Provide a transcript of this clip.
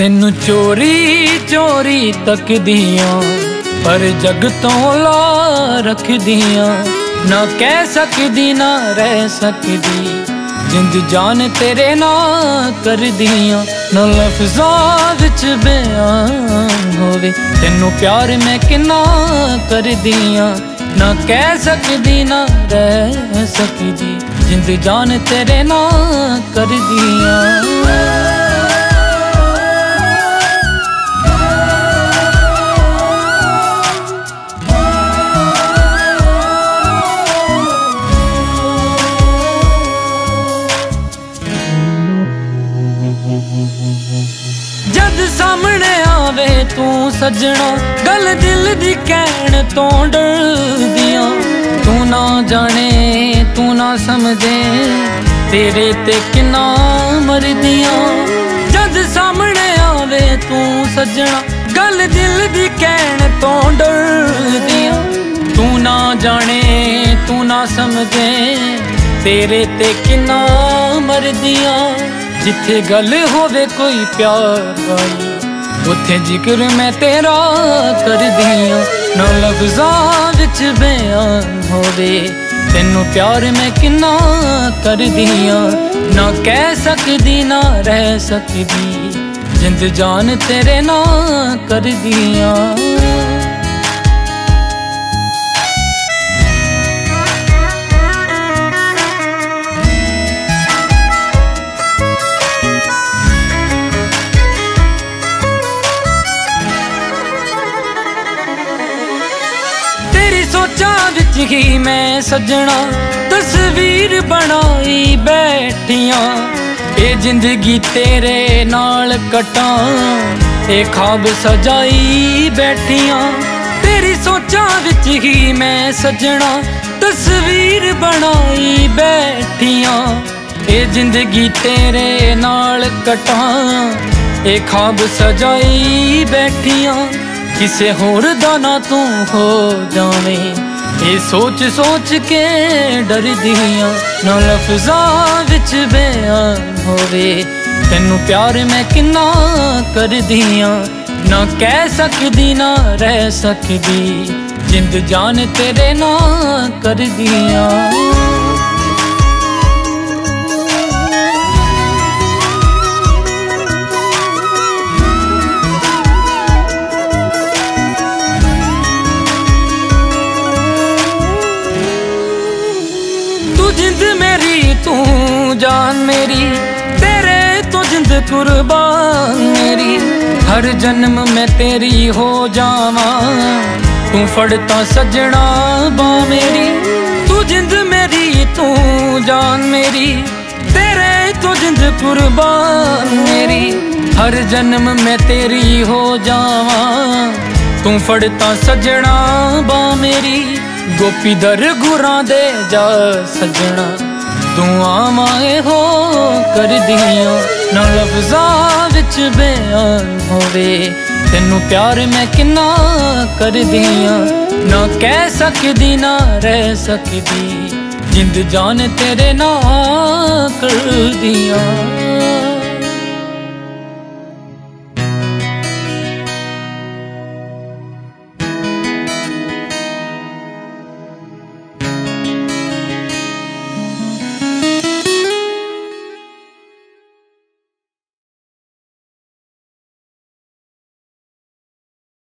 ਤੈਨੂੰ ਚੋਰੀ ਚੋਰੀ ਤੱਕਦੀਆਂ, ਪਰ ਜਗ ਤੋਂ ਲਾ ਰੱਖਦੀਆਂ। ਨਾ ਕਹਿ ਸਕਦੀ, ਨਾ ਰਹਿ ਸਕਦੀ, ਜਿੰਦ ਜਾਨ ਤੇਰੇ ਨਾਲ ਕਰਦੀਆਂ। ਨਾ ਲਫ਼ਜ਼ਾਂ ਵਿੱਚ ਬਿਆਨ ਹੋਵੇ, ਤੈਨੂੰ ਪਿਆਰ ਮੈਂ ਕਿੰਨਾ ਕਰਦੀਆਂ। ਨਾ ਕਹਿ ਸਕਦੀ, ਨਾ ਰਹਿ ਸਕਦੀ, ਜਿੰਦ ਜਾਨ ਤੇਰੇ ਨਾਲ ਕਰਦੀਆਂ। ਸੱਜਣਾ, ਗੱਲ ਦਿਲ ਦੀ ਕਹਿਣ ਤੋਂ ਡਰਦੀਆਂ ਤੂੰ ਨਾ ਜਾਣੇ, ਤੂੰ ਨਾ ਸਮਝੇ, ਤੇਰੇ ਤੇ ਕਿੰਨਾ ਮਰਦੀਆਂ। ਜਦ ਸਾਹਮਣੇ ਆਵੇ ਤੂੰ ਸੱਜਣਾ, ਗੱਲ ਦਿਲ ਦੀ ਕਹਿਣ ਤੋਂ ਡਰਦੀਆਂ ਤੂੰ ਨਾ ਜਾਣੇ, ਤੂੰ ਨਾ ਸਮਝੇ, ਤੇਰੇ ਤੇ ਕਿੰਨਾ ਮਰਦੀਆਂ। ਜਿੱਥੇ ਗੱਲ ਹੋਵੇ ਕੋਈ ਪਿਆਰ ਵਾਲੀ। ਉੱਥੇ ਜ਼ਿਕਰ ਮੈਂ ਤੇਰਾ ਕਰਦੀ ਆ। ਨਾ ਲਫ਼ਜ਼ਾਂ ਵਿੱਚ ਬਿਆਨ ਹੋਵੇ। ਤੈਨੂੰ ਪਿਆਰ ਮੈਂ ਕਿੰਨਾ ਕਰਦੀ ਆ। ਨਾ ਕਹਿ ਸਕਦੀ, ਨਾ ਰਹਿ ਸਕਦੀ। ਜਿੰਦ ਜਾਨ ਤੇਰੇ ਨਾਲ ਕਰਦੀ ਆ। ਸੋਚਾਂ ਵਿੱਚ ਹੀ ਮੈਂ ਸੱਜਣਾ, ਤਸਵੀਰ ਬਣਾਈ ਬੈਠੀਆਂ। ਇਹ ਜ਼ਿੰਦਗੀ ਤੇਰੇ ਨਾਲ ਕਟਾਂ, ਇਹ ਖਾਬ ਸਜਾਈ ਬੈਠੀਆਂ। ਤੇਰੀ ਸੋਚਾਂ ਵਿੱਚ ਹੀ ਮੈਂ ਸੱਜਣਾ, ਤਸਵੀਰ ਬਣਾਈ ਬੈਠੀਆਂ। ਇਹ ਜ਼ਿੰਦਗੀ ਤੇਰੇ ਨਾਲ ਕਟਾਂ, ਇਹ ਖਾਬ ਸਜਾਈ ਬੈਠੀਆਂ। ਕਿਸੇ ਹੋਰ ਦਾ ਨਾ ਤੂੰ ਹੋ ਜਾਵੇਂ। ਇਹ ਸੋਚ ਸੋਚ ਕੇ ਡਰਦੀਆਂ ਨਾ ਲਫ਼ਜ਼ਾਂ ਵਿੱਚ ਬਿਆਨ ਹੋਵੇ। ਤੈਨੂੰ ਪਿਆਰ ਮੈਂ ਕਿੰਨਾ ਕਰਦੀਆਂ, ਨਾ ਕਹਿ ਸਕਦੀ, ਨਾ ਰਹਿ ਸਕਦੀ। ਜਿੰਦ ਜਾਨ ਤੇਰੇ ਨਾਲ ਕਰਦੀਆਂ। ਜਾਨ ਮੇਰੀ, ਤੇਰੇ ਤੋਂ ਜਿੰਦ ਕੁਰਬਾਨ ਮੇਰੀ। ਹਰ ਜਨਮ ਮੈਂ ਤੇਰੀ ਹੋ ਜਾਵਾਂ, ਤੂੰ ਫੜ ਤਾਂ ਸੱਜਣਾ ਬਾ ਮੇਰੀ। ਤੂੰ ਜਿੰਦ ਮੇਰੀ, ਤੂੰ ਜਾਨ ਮੇਰੀ। ਤੇਰੇ ਤੋਂ ਜਿੰਦ ਕੁਰਬਾਨ ਮੇਰੀ। ਹਰ ਜਨਮ ਮੈਂ ਤੇਰੀ ਹੋ ਜਾਵਾਂ, ਤੂੰ ਫੜ ਤਾਂ ਸੱਜਣਾ ਬਾ ਮੇਰੀ। ਗੋਪੀ ਦਰ ਗੁਰਾਂ ਦੇ ਜਾ ਸੱਜਣਾ। ਦੁਆਵਾਂ ਹੋ ਕਰਦੀਆਂ ਨਾ ਲਫ਼ਜ਼ਾਂ ਵਿੱਚ ਬਿਆਨ ਹੋਵੇ। ਤੈਨੂੰ ਪਿਆਰ ਮੈਂ ਕਿੰਨਾ ਕਰਦੀਆਂ ਨਾ ਕਹਿ ਸਕਦੀ, ਨਾ ਰਹਿ ਸਕਦੀ। ਜਿੰਦ ਜਾਨ ਤੇਰੇ ਨਾਲ ਕਰਦੀਆਂ